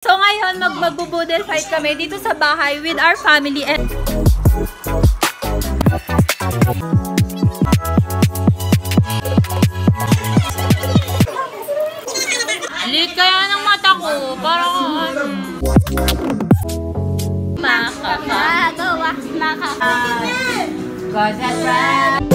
So ngayon, mag magbubudel fight kami dito sa bahay with our family and... Lit kaya ng mata ko. Parang ano... Makaka. Magawa. Makaka. God has